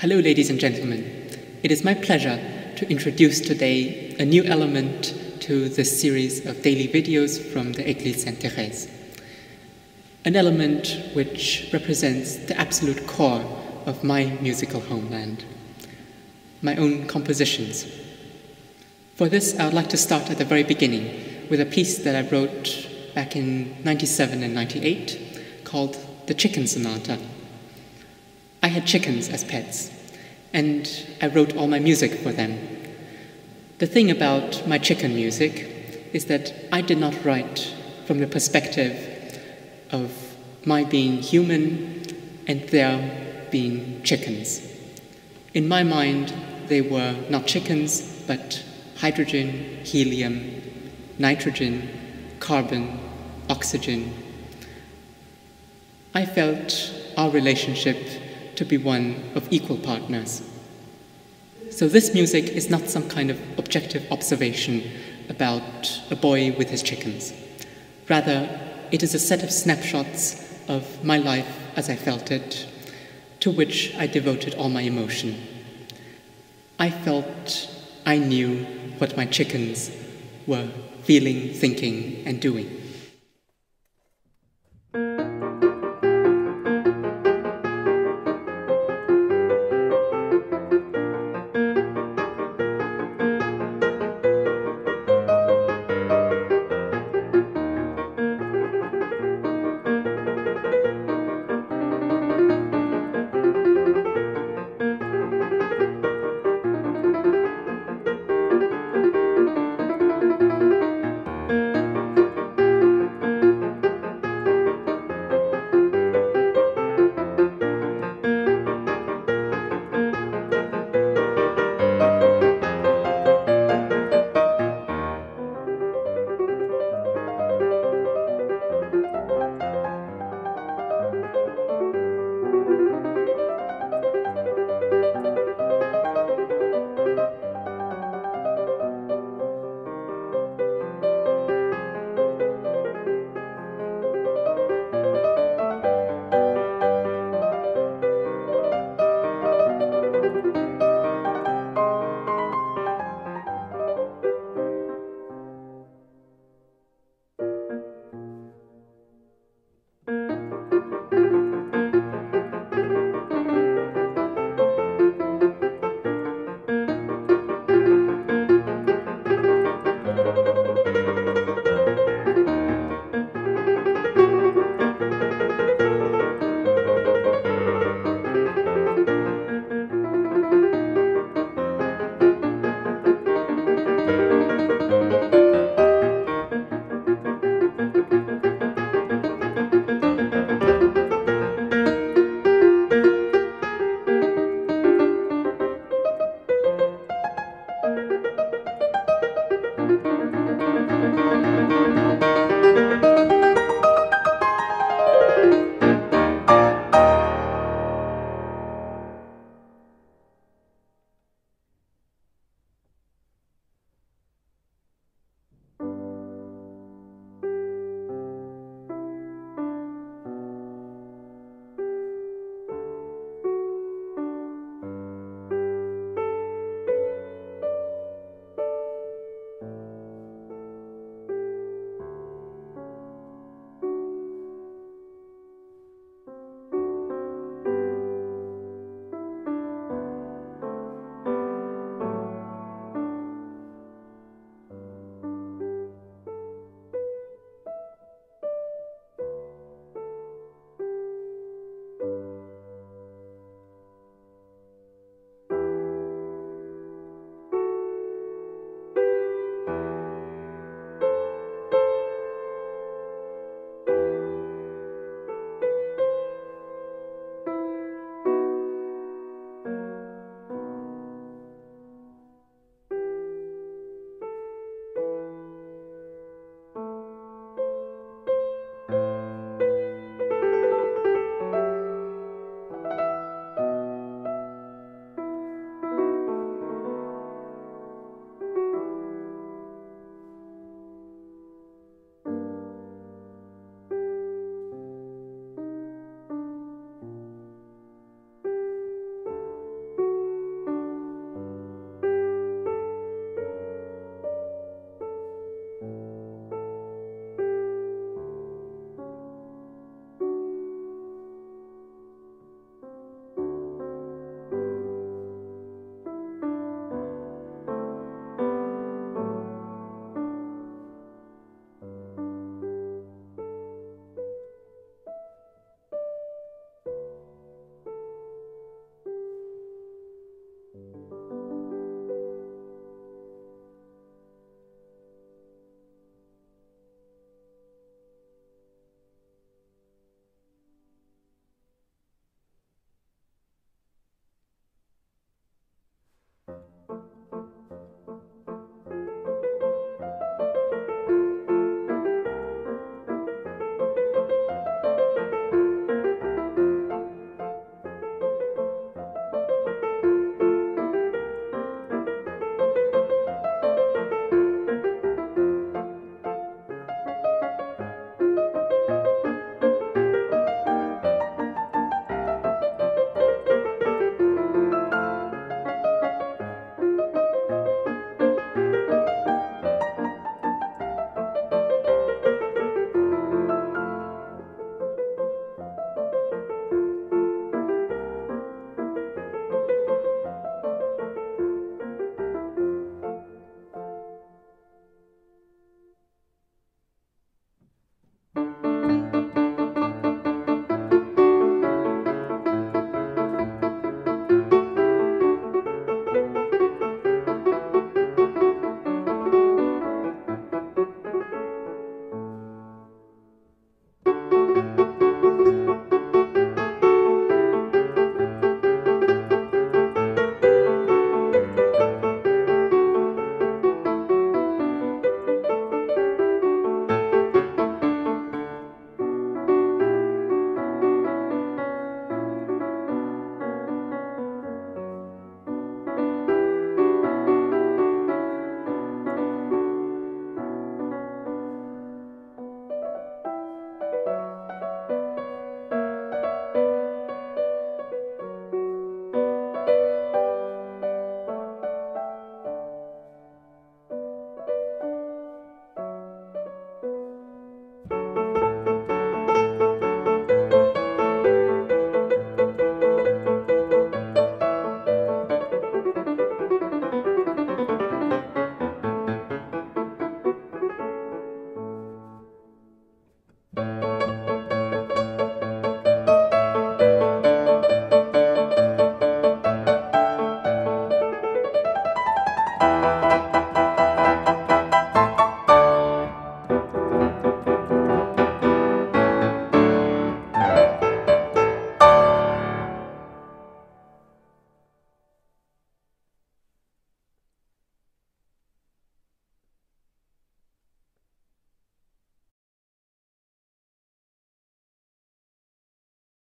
Hello, ladies and gentlemen. It is my pleasure to introduce today a new element to this series of daily videos from the Église Sainte-Thérèse. An element which represents the absolute core of my musical homeland, my own compositions. For this, I would like to start at the very beginning with a piece that I wrote back in 97 and 98 called The Chicken Sonata. I had chickens as pets, and I wrote all my music for them. The thing about my chicken music is that I did not write from the perspective of my being human and their being chickens. In my mind, they were not chickens, but hydrogen, helium, nitrogen, carbon, oxygen. I felt our relationship to be one of equal partners. So this music is not some kind of objective observation about a boy with his chickens. Rather, it is a set of snapshots of my life as I felt it, to which I devoted all my emotion. I felt I knew what my chickens were feeling, thinking, and doing.